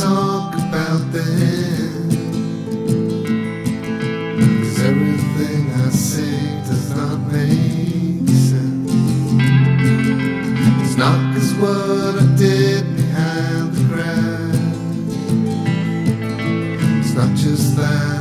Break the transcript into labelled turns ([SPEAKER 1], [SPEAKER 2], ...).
[SPEAKER 1] talk about them. Cause everything I say does not make sense. It's not cause what I did behind the ground. It's not just that.